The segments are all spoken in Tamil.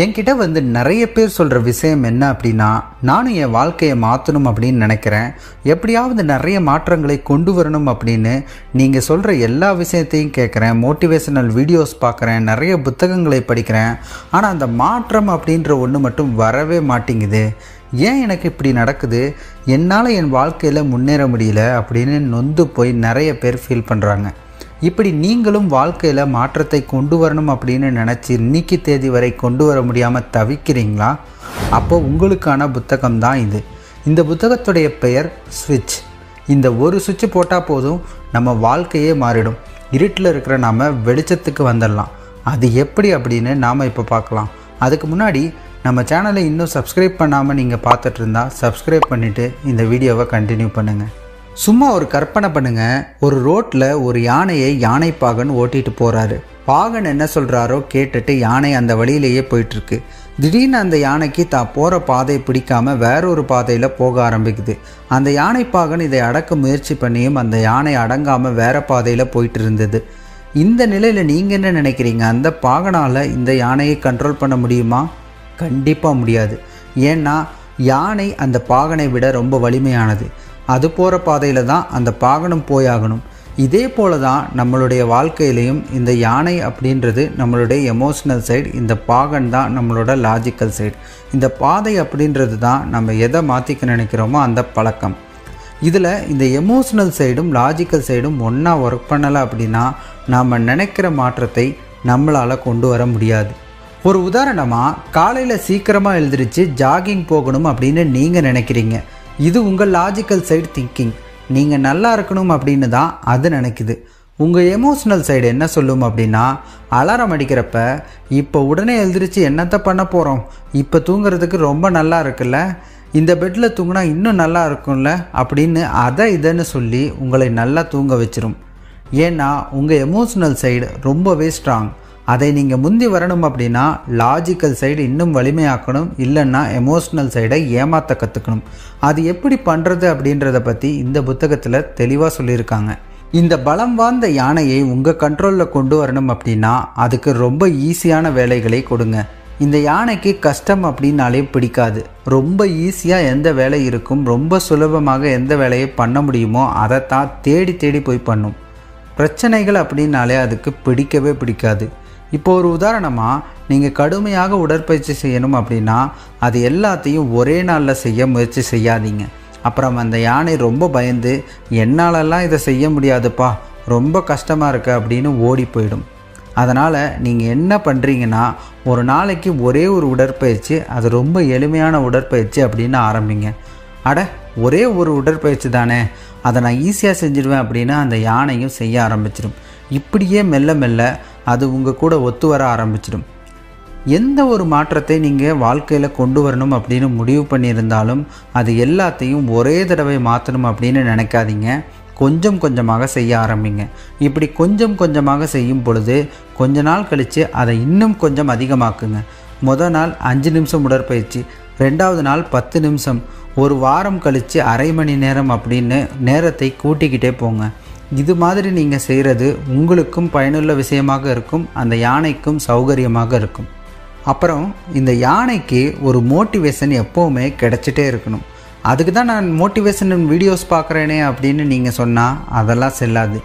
என்கிட்ட வந்து நிறைய பேர் சொல்கிற விஷயம் என்ன அப்படின்னா நானும் என் வாழ்க்கையை மாற்றணும் அப்படின்னு நினைக்கிறேன். எப்படியாவது நிறைய மாற்றங்களை கொண்டு வரணும் அப்படின்னு நீங்கள் சொல்கிற எல்லா விஷயத்தையும் கேட்குறேன் மோட்டிவேஷனல் வீடியோஸ் பார்க்குறேன் நிறைய புத்தகங்களை படிக்கிறேன். ஆனால் அந்த மாற்றம் அப்படின்ற ஒன்று மட்டும் வரவே மாட்டேங்குது. ஏன் எனக்கு இப்படி நடக்குது? என்னால் என் வாழ்க்கையில் முன்னேற முடியல அப்படின்னு நொந்து போய் நிறைய பேர் ஃபீல் பண்ணுறாங்க இப்படி நீங்களும் வாழ்க்கையில் மாற்றத்தை கொண்டு வரணும் அப்படின்னு நினச்சி இன்னைக்கு தேதி வரை கொண்டு வர முடியாமல் தவிக்கிறீங்களா? அப்போ உங்களுக்கான புத்தகம் தான் இது. இந்த புத்தகத்துடைய பெயர் ஸ்விட்ச் இந்த ஒரு சுவிட்ச் போட்டால் போதும் நம்ம வாழ்க்கையே மாறிடும். இருட்டில் இருக்கிற நாம் வெளிச்சத்துக்கு வந்துடலாம். அது எப்படி அப்படின்னு நாம் இப்போ பார்க்கலாம். அதுக்கு முன்னாடி நம்ம சேனலை இன்னும் சப்ஸ்கிரைப் பண்ணாமல் நீங்கள் பார்த்துட்டு இருந்தால் சப்ஸ்கிரைப் பண்ணிவிட்டு இந்த வீடியோவை கண்டினியூ பண்ணுங்கள் சும்மா ஒரு கற்பனை பண்ணுங்க. ஒரு ரோட்டில் ஒரு யானையை யானை பாகன் ஓட்டிட்டு போகிறாரு பாகன் என்ன சொல்கிறாரோ கேட்டுட்டு யானை அந்த வழியிலேயே போயிட்டுருக்கு. திடீர்னு அந்த யானைக்கு தான் போகிற பாதை பிடிக்காம வேறொரு பாதையில் போக ஆரம்பிக்குது. அந்த யானை பாகன் இதை அடக்க முயற்சி பண்ணியும் அந்த யானை அடங்காமல் வேற பாதையில் போயிட்டு இருந்தது இந்த நிலையில் நீங்கள் என்ன நினைக்கிறீங்க? அந்த பாகனால் இந்த யானையை கண்ட்ரோல் பண்ண முடியுமா? கண்டிப்பாக முடியாது. ஏன்னா யானை அந்த பாகனை விட ரொம்ப வலிமையானது. அது போகிற பாதையில் தான் அந்த பாகனம் போயாகணும். இதே போல தான் நம்மளுடைய வாழ்க்கையிலையும் இந்த யானை அப்படின்றது நம்மளுடைய எமோஷ்னல் சைடு இந்த பாகன் தான் நம்மளோட லாஜிக்கல் சைடு இந்த பாதை அப்படின்றது தான் நம்ம எதை மாற்றிக்க நினைக்கிறோமோ அந்த பழக்கம். இதில் இந்த எமோஷ்னல் சைடும் லாஜிக்கல் சைடும் ஒன்றா ஒர்க் பண்ணலை அப்படின்னா நாம் நினைக்கிற மாற்றத்தை நம்மளால் கொண்டு வர முடியாது. ஒரு உதாரணமாக காலையில் சீக்கிரமாக எழுந்திரிச்சு ஜாகிங் போகணும் அப்படின்னு நீங்கள் நினைக்கிறீங்க. இது உங்கள் லாஜிக்கல் சைடு திங்கிங் நீங்கள் நல்லா இருக்கணும் அப்படின்னு தான் அது நினைக்குது. உங்கள் எமோஷ்னல் சைடு என்ன சொல்லும் அப்படின்னா அலாரம் அடிக்கிறப்ப இப்போ உடனே எழுந்திரிச்சு என்னத்தை பண்ண போகிறோம் இப்போ தூங்குறதுக்கு ரொம்ப நல்லா இருக்குல்ல? இந்த பெட்டில் தூங்கினா இன்னும் நல்லா இருக்கும்ல? அப்படின்னு அதை இதைன்னு சொல்லி உங்களை நல்லா தூங்க வச்சிரும். ஏன்னா உங்கள் எமோஷ்னல் சைடு ரொம்பவே ஸ்ட்ராங் அதை நீங்கள் முந்தி வரணும் அப்படின்னா லாஜிக்கல் சைடு இன்னும் வலிமையாக்கணும் இல்லைன்னா எமோஷ்னல் சைடை ஏமாற்ற கற்றுக்கணும் அது எப்படி பண்ணுறது அப்படின்றத பற்றி இந்த புத்தகத்தில் தெளிவாக சொல்லியிருக்காங்க. இந்த பலம் வாய்ந்த யானையை உங்கள் கண்ட்ரோலில் கொண்டு வரணும் அப்படின்னா அதுக்கு ரொம்ப ஈஸியான வேலைகளை கொடுங்க. இந்த யானைக்கு கஷ்டம் அப்படின்னாலே பிடிக்காது. ரொம்ப ஈஸியாக எந்த வேலை இருக்கும் ரொம்ப சுலபமாக எந்த வேலையை பண்ண முடியுமோ அதைத்தான் தேடி தேடி போய் பண்ணும். பிரச்சனைகள் அப்படின்னாலே அதுக்கு பிடிக்கவே பிடிக்காது. இப்போ ஒரு உதாரணமாக நீங்கள் கடுமையாக உடற்பயிற்சி செய்யணும் அப்படின்னா அது எல்லாத்தையும் ஒரே நாளில் செய்ய முயற்சி செய்யாதீங்க. அப்புறம் அந்த யானை ரொம்ப பயந்து என்னாலெல்லாம் இதை செய்ய முடியாதுப்பா ரொம்ப கஷ்டமாக இருக்கு அப்படின்னு ஓடி போயிடும். அதனால் நீங்கள் என்ன பண்ணுறீங்கன்னா ஒரு நாளைக்கு ஒரே ஒரு உடற்பயிற்சி அது ரொம்ப எளிமையான உடற்பயிற்சி அப்படின்னு ஆரம்பிங்க. அட ஒரே ஒரு உடற்பயிற்சி தானே அதை நான் ஈஸியாக செஞ்சிடுவேன் அப்படின்னு அந்த யானையும் செய்ய ஆரம்பிச்சிடும். இப்படியே மெல்ல மெல்ல அது உங்கள் கூட ஒத்து வர ஆரம்பிச்சிடும். எந்த ஒரு மாற்றத்தை நீங்கள் வாழ்க்கையில் கொண்டு வரணும் அப்படின்னு முடிவு பண்ணியிருந்தாலும் அது எல்லாத்தையும் ஒரே தடவை மாற்றணும் அப்படின்னு நினைக்காதீங்க. கொஞ்சம் கொஞ்சமாக செய்ய ஆரம்பிங்க. இப்படி கொஞ்சம் கொஞ்சமாக செய்யும் பொழுது கொஞ்ச நாள் கழித்து அதை இன்னும் கொஞ்சம் அதிகமாக்குங்க. முதல் நாள் அஞ்சு நிமிஷம் உடற்பயிற்சி ரெண்டாவது நாள் பத்து நிமிஷம் ஒரு வாரம் கழித்து அரை மணி நேரம் அப்படின்னு நேரத்தை கூட்டிக்கிட்டே போங்க. இது மாதிரி நீங்கள் செய்கிறது உங்களுக்கும் பயனுள்ள விஷயமாக இருக்கும் அந்த யானைக்கும் சௌகரியமாக இருக்கும். அப்புறம் இந்த யானைக்கு ஒரு மோட்டிவேஷன் எப்போவுமே கிடச்சிட்டே இருக்கணும். அதுக்கு தான் நான் மோட்டிவேஷன் வீடியோஸ் பார்க்குறேனே அப்படின்னு நீங்கள் சொன்னால் அதெல்லாம் செல்லாது.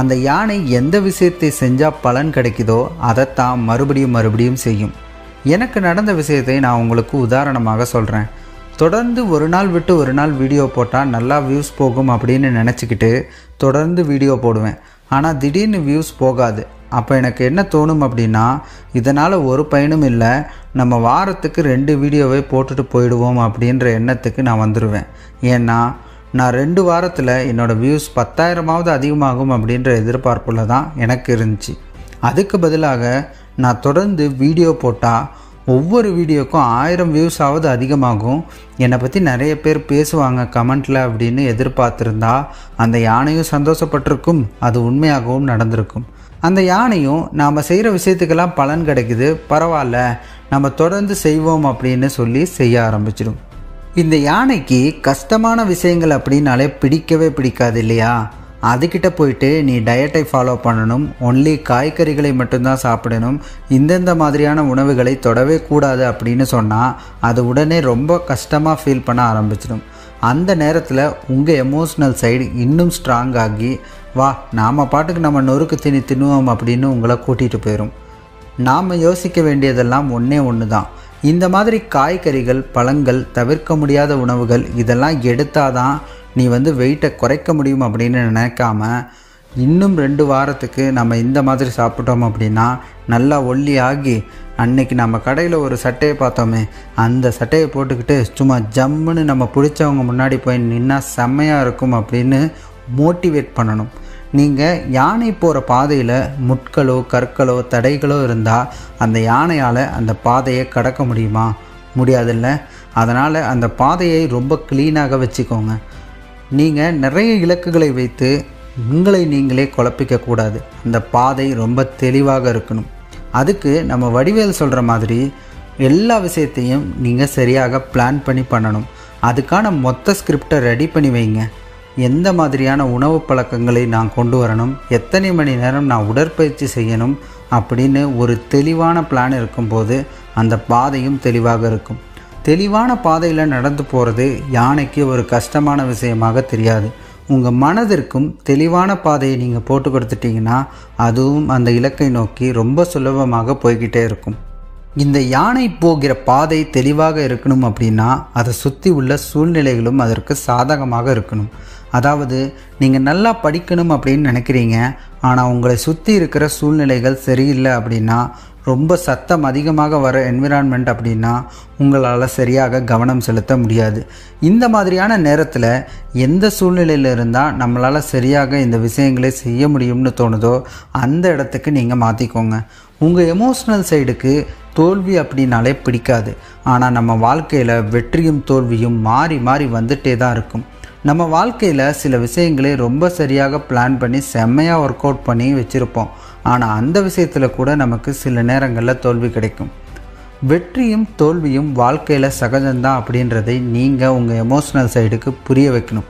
அந்த யானை எந்த விஷயத்தை செஞ்சால் பலன் கிடைக்குதோ அதைத்தான் மறுபடியும் மறுபடியும் செய்யும். எனக்கு நடந்த விஷயத்தை நான் உங்களுக்கு உதாரணமாக சொல்கிறேன் தொடர்ந்து ஒரு நாள் விட்டு ஒரு நாள் வீடியோ போட்டால் நல்லா வியூஸ் போகும் அப்படின்னு நினச்சிக்கிட்டு தொடர்ந்து வீடியோ போடுவேன். ஆனால் திடீர்னு வியூஸ் போகாது. அப்போ எனக்கு என்ன தோணும் அப்படின்னா இதனால் ஒரு பயனும் இல்லை. நம்ம வாரத்துக்கு ரெண்டு வீடியோவை போட்டுட்டு போயிடுவோம் அப்படின்ற எண்ணத்துக்கு நான் வந்துடுவேன் ஏன்னா நான் ரெண்டு வாரத்தில் என்னோடய வியூஸ் பத்தாயிரமாவது அதிகமாகும் அப்படின்ற எதிர்பார்ப்பில் தான் எனக்கு இருந்துச்சு. அதுக்கு பதிலாக நான் தொடர்ந்து வீடியோ போட்டால் ஒவ்வொரு வீடியோக்கும் ஆயிரம் வியூஸ் ஆவது அதிகமாகும். என்னை பற்றி நிறைய பேர் பேசுவாங்க கமெண்ட்டில் அப்படின்னு எதிர்பார்த்துருந்தா அந்த யானையும் சந்தோஷப்பட்டிருக்கும் அது உண்மையாகவும் நடந்திருக்கும். அந்த யானையும் நாம் செய்கிற விஷயத்துக்கெல்லாம் பலன் கிடைக்குது பரவாயில்ல நம்ம தொடர்ந்து செய்வோம் அப்படின்னு சொல்லி செய்ய ஆரம்பிச்சிடும். இந்த யானைக்கு கஷ்டமான விஷயங்கள் அப்படின்னாலே பிடிக்கவே பிடிக்காது இல்லையா? அதுக்கிட்ட போயிட்டு நீ டயட்டை ஃபாலோ பண்ணணும். ஒன்லி காய்கறிகளை மட்டும்தான் சாப்பிடணும். இந்தெந்த மாதிரியான உணவுகளை தொடவே கூடாது அப்படின்னு சொன்னால் அது உடனே ரொம்ப கஷ்டமாக ஃபீல் பண்ண ஆரம்பிச்சிடும். அந்த நேரத்தில் உங்கள் எமோஷ்னல் சைடு இன்னும் ஸ்ட்ராங் ஆகி வா நாம் பாட்டுக்கு நம்ம நொறுக்கு திணி தின்னுவோம் அப்படின்னு உங்களை கூட்டிகிட்டு போயிடும் நாம் யோசிக்க வேண்டியதெல்லாம் ஒன்றே ஒன்று தான் இந்த மாதிரி காய்கறிகள் பழங்கள் தவிர்க்க முடியாத உணவுகள் இதெல்லாம் எடுத்தாதான் நீ வந்து வெயிட்டை குறைக்க முடியும் அப்படின்னு நினைக்காம இன்னும் ரெண்டு வாரத்துக்கு நம்ம இந்த மாதிரி சாப்பிட்டோம் அப்படின்னா நல்லா ஒல்லி ஆகி அன்னைக்கு நம்ம கடையில் ஒரு சட்டையை பார்த்தோமே அந்த சட்டையை போட்டுக்கிட்டு சும்மா ஜம்முன்னு நம்ம பிடிச்சவங்க முன்னாடி போய் நின்னா செம்மையாக இருக்கும் அப்படின்னு மோட்டிவேட் பண்ணணும். நீங்கள் யானை போகிற பாதையில் முட்களோ கற்களோ தடைகளோ இருந்தால் அந்த யானையால் அந்த பாதையை கடக்க முடியுமா? முடியாதில்ல. அதனால் அந்த பாதையை ரொம்ப க்ளீனாக வச்சுக்கோங்க. நீங்கள் நிறைய இலக்குகளை வைத்து உங்களை நீங்களே குழப்பிக்கக்கூடாது அந்த பாதை ரொம்ப தெளிவாக இருக்கணும். அதுக்கு நம்ம வடிவேல் சொல்கிற மாதிரி எல்லா விஷயத்தையும் நீங்கள் சரியாக பிளான் பண்ணி பண்ணணும். அதுக்கான மொத்த ஸ்கிரிப்டை ரெடி பண்ணி வைங்க. எந்த மாதிரியான உணவு பழக்கங்களை நான் கொண்டு வரணும்? எத்தனை மணி நேரம் நான் உடற்பயிற்சி செய்யணும்? அப்படின்னு ஒரு தெளிவான பிளான் இருக்கும்போது அந்த பாதையும் தெளிவாக இருக்கும். தெளிவான பாதையில் நடந்து போகிறது யானைக்கு ஒரு கஷ்டமான விஷயமாக தெரியாது. உங்கள் மனதிற்கும் தெளிவான பாதையை நீங்கள் போட்டு கொடுத்துட்டீங்கன்னா அதுவும் அந்த இலக்கை நோக்கி ரொம்ப சுலபமாக போய்கிட்டே இருக்கும். இந்த யானை போகிற பாதை தெளிவாக இருக்கணும் அப்படின்னா அதை சுற்றி உள்ள சூழ்நிலைகளும் அதற்கு சாதகமாக இருக்கணும். அதாவது நீங்கள் நல்லா படிக்கணும் அப்படின்னு நினைக்கிறீங்க ஆனால் உங்களை சுற்றி இருக்கிற சூழ்நிலைகள் சரியில்லை அப்படின்னா ரொம்ப சத்தம் அதிகமாக வர என்விரான்மெண்ட் அப்படின்னா உங்களால் சரியாக கவனம் செலுத்த முடியாது. இந்த மாதிரியான நேரத்தில் எந்த சூழ்நிலையில் இருந்தால் நம்மளால் சரியாக இந்த விஷயங்களை செய்ய முடியும்னு தோணுதோ அந்த இடத்துக்கு நீங்கள் மாற்றிக்கோங்க உங்கள் எமோஷ்னல் சைடுக்கு தோல்வி அப்படின்னாலே பிடிக்காது. ஆனால் நம்ம வாழ்க்கையில் வெற்றியும் தோல்வியும் மாறி மாறி வந்துட்டே தான் இருக்கும். நம்ம வாழ்க்கையில் சில விஷயங்களை ரொம்ப சரியாக பிளான் பண்ணி செம்மையாக ஒர்க் அவுட் பண்ணி வச்சுருப்போம். ஆனால் அந்த விஷயத்தில் கூட நமக்கு சில நேரங்களில் தோல்வி கிடைக்கும். வெற்றியும் தோல்வியும் வாழ்க்கையில் சகஜம்தான் அப்படின்றதை நீங்கள் உங்கள் எமோஷ்னல் சைடுக்கு புரிய வைக்கணும்.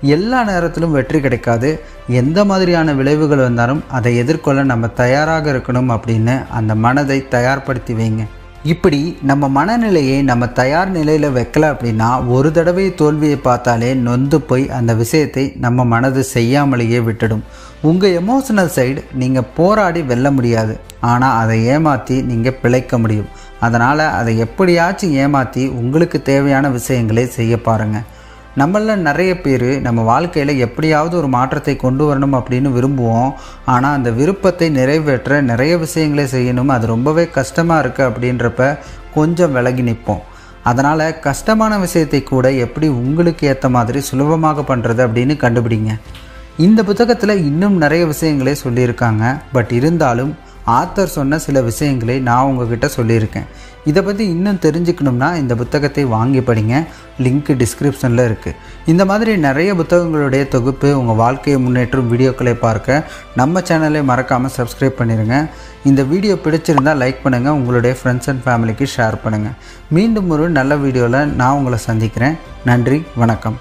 எல்லா நேரத்திலும் வெற்றி கிடைக்காது. எந்த மாதிரியான விளைவுகள் வந்தாலும் அதை எதிர்கொள்ள நம்ம தயாராக இருக்கணும் அப்படின்னு அந்த மனதை தயார்படுத்தி வைங்க. இப்படி நம்ம மனநிலையை நம்ம தயார் நிலையில் வைக்கல அப்படின்னா ஒரு தடவை தோல்வியை பார்த்தாலே நொந்து போய் அந்த விஷயத்தை நம்ம மனது செய்யாமலேயே விட்டுடும். உங்கள் எமோஷனல் சைடு நீங்கள் போராடி வெல்ல முடியாது. ஆனால் அதை ஏமாற்றி நீங்கள் பிழைக்க முடியும். அதனால் அதை எப்படியாச்சும் ஏமாற்றி உங்களுக்கு தேவையான விஷயங்களை செய்ய பாருங்கள் நம்மள நிறைய பேர் நம்ம வாழ்க்கையில் எப்படியாவது ஒரு மாற்றத்தை கொண்டு வரணும் அப்படின்னு விரும்புவோம். ஆனால் அந்த விருப்பத்தை நிறைவேற்ற நிறைய விஷயங்களை செய்யணும். அது ரொம்பவே கஷ்டமாக இருக்குது அப்படின்றப்ப கொஞ்சம் விலகி நிற்போம். அதனால் கஷ்டமான விஷயத்தை கூட எப்படி உங்களுக்கு ஏற்ற மாதிரி சுலபமாக பண்ணுறது அப்படின்னு கண்டுபிடிங்க. இந்த புத்தகத்தில் இன்னும் நிறைய விஷயங்களே சொல்லியிருக்காங்க. பட் இருந்தாலும் ஆத்தர் சொன்ன சில விஷயங்களை நான் உங்ககிட்ட சொல்லியிருக்கேன். இதை பற்றி இன்னும் தெரிஞ்சுக்கணும்னா இந்த புத்தகத்தை வாங்கி படிங்க. லிங்க் டிஸ்கிரிப்ஷனில் இருக்குது இந்த மாதிரி நிறைய புத்தகங்களுடைய தொகுப்பு உங்கள் வாழ்க்கையை முன்னேற்றும் வீடியோக்களை பார்க்க நம்ம சேனலை மறக்காமல் சப்ஸ்கிரைப் பண்ணிடுங்க இந்த வீடியோ பிடிச்சிருந்தால் லைக் பண்ணுங்கள் உங்களுடைய ஃப்ரெண்ட்ஸ் அண்ட் ஃபேமிலிக்கு ஷேர் பண்ணுங்கள் மீண்டும் ஒரு நல்ல வீடியோவில் நான் உங்களை சந்திக்கிறேன். நன்றி வணக்கம்.